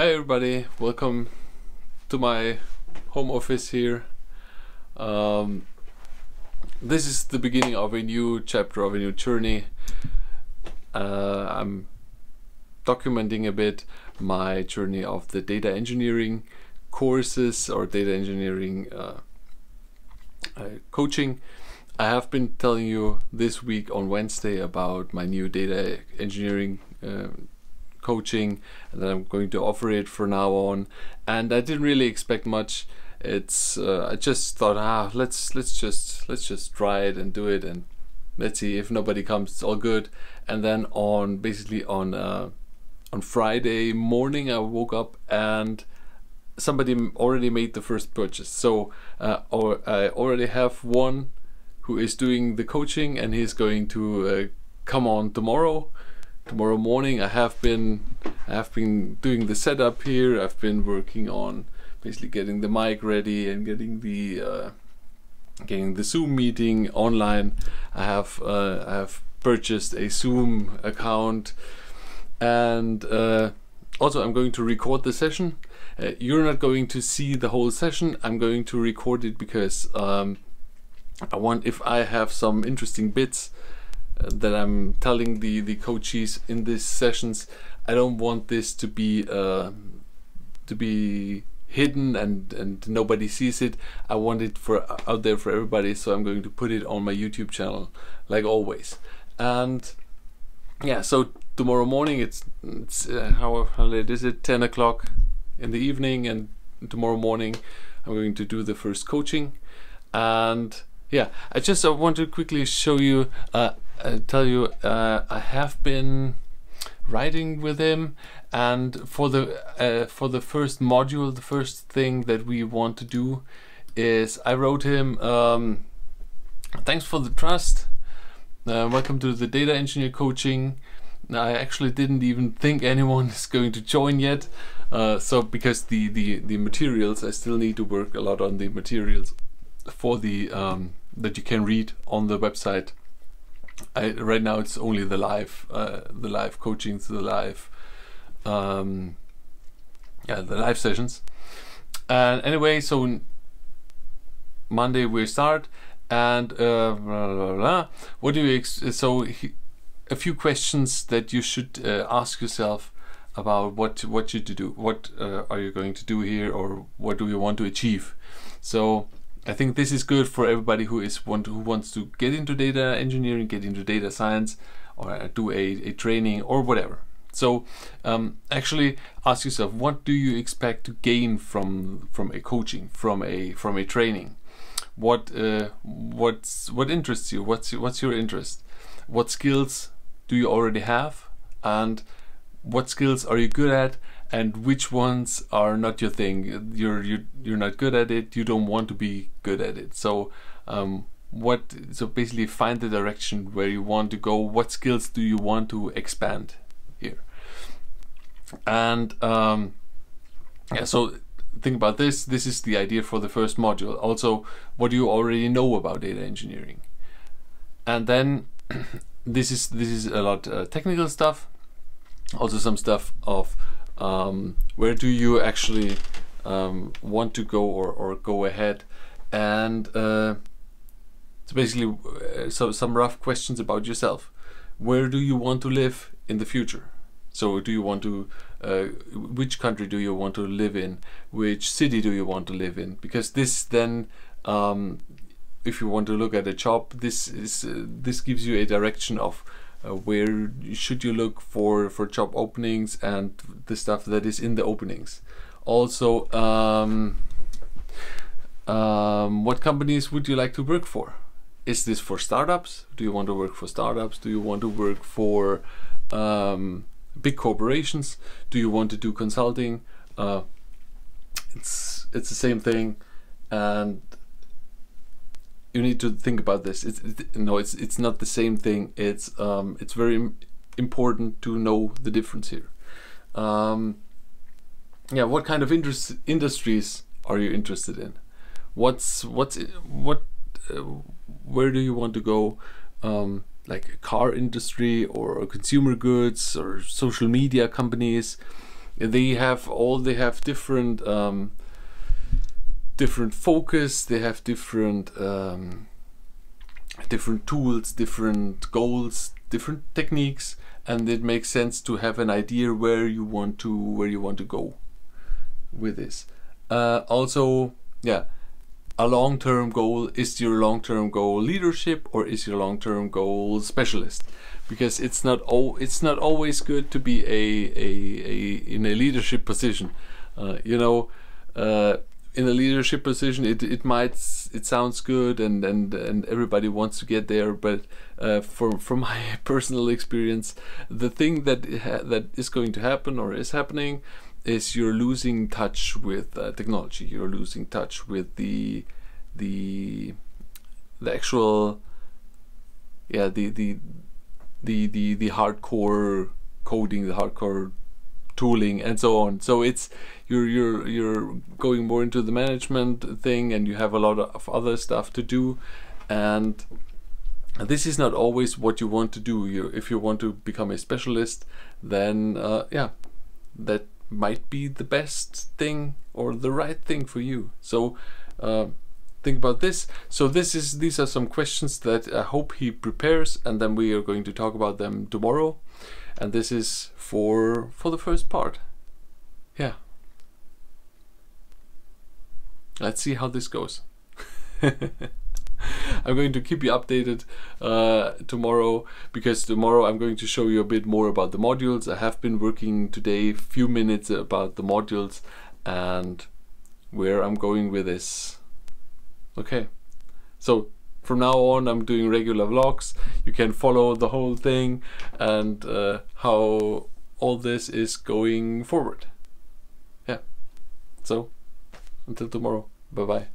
Hi everybody, welcome to my home office here. Um, this is the beginning of a new chapter of a new journey. Uh, I'm documenting a bit my journey of the data engineering courses or data engineering uh, uh, coaching. I have been telling you this week on Wednesday about my new data engineering uh, coaching and I'm going to offer it for now on. And I didn't really expect much. It's uh, I just thought ah let's let's just let's just try it and do it and let's see if nobody comes it's all good. And then on basically on uh, on Friday morning I woke up and somebody already made the first purchase. So uh, or I already have one who is doing the coaching and he's going to uh, come on tomorrow tomorrow morning. I have been I have been doing the setup here. I've been working on basically getting the mic ready and getting the uh, getting the Zoom meeting online. I have uh, I have purchased a Zoom account. And uh, also I'm going to record the session. Uh, you're not going to see the whole session. I'm going to record it because um, I want if I have some interesting bits that I'm telling the the coaches in these sessions. I don't want this to be uh, to be hidden and and nobody sees it. I want it for out there for everybody. So I'm going to put it on my YouTube channel, like always. And yeah, so tomorrow morning it's it's uh, how how late is it? Ten o'clock in the evening, and tomorrow morning I'm going to do the first coaching. And yeah, I just I want to quickly show you. Uh, I tell you, uh, I have been writing with him, and for the uh, for the first module, the first thing that we want to do is I wrote him. Um, Thanks for the trust. Uh, welcome to the data engineer coaching. I actually didn't even think anyone is going to join yet. Uh, so because the, the the materials, I still need to work a lot on the materials for the um, that you can read on the website I, right now it's only the live, uh, the live coaching, the live, um, yeah, the live sessions. And anyway, so Monday we start, and uh, blah, blah, blah. what do you so he, a few questions that you should uh, ask yourself about what what you to do, what uh, are you going to do here, or what do you want to achieve. So I think this is good for everybody who is want who wants to get into data engineering, get into data science, or do a, a training or whatever. So um, actually ask yourself, what do you expect to gain from from a coaching, from a from a training? What uh, what's what interests you? What's what's your interest? What skills do you already have, and what skills are you good at? And which ones are not your thing. You're you're you're not good at it. You don't want to be good at it. So um, what? So basically, find the direction where you want to go. What skills do you want to expand here? And um, yeah, so think about this. This is the idea for the first module. Also, what do you already know about data engineering? And then this is this is a lot uh, technical stuff. Also, some stuff of um, where do you actually um, want to go or, or go ahead? And uh, so basically uh, so some rough questions about yourself. Where do you want to live in the future? So do you want to uh, which country do you want to live in? Which city do you want to live in? Because this then um, if you want to look at a job this is uh, this gives you a direction of uh, where should you look for for job openings and the stuff that is in the openings? Also um, um, what companies would you like to work for? Is this for startups? Do you want to work for startups? Do you want to work for um, big corporations? Do you want to do consulting? Uh, it's it's the same thing. And you need to think about this. It's, it's no, it's it's not the same thing. It's um, it's very important to know the difference here. Um, yeah, what kind of interest, industries are you interested in? What's what's what? Uh, where do you want to go? Um, like a car industry or consumer goods or social media companies. they have all they have different um, different focus they have different um, different tools different goals different techniques and it makes sense to have an idea where you want to where you want to go with this. Uh, also yeah a long-term goal is your long-term goal leadership or is your long-term goal specialist? Because it's not all it's not always good to be a, a, a in a leadership position. Uh, you know uh, in a leadership position it, it might it sounds good and, and and everybody wants to get there but uh, from from my personal experience the thing that that is going to happen or is happening is you're losing touch with uh, technology. You're losing touch with the the the actual yeah the the the the, the hardcore coding the hardcore tooling and so on. So it's you're you're you're going more into the management thing and you have a lot of other stuff to do. And this is not always what you want to do. You if you want to become a specialist then uh, yeah that might be the best thing or the right thing for you. So uh, think about this. So this is these are some questions that i hope he prepares and then we are going to talk about them tomorrow. And this is for for the first part. Yeah. Let's see how this goes. I'm going to keep you updated uh, tomorrow because tomorrow I'm going to show you a bit more about the modules. I have been working today few minutes about the modules and where I'm going with this. Okay, so from now on I'm doing regular vlogs. You can follow the whole thing and uh, how all this is going forward. Yeah, so until tomorrow, bye bye.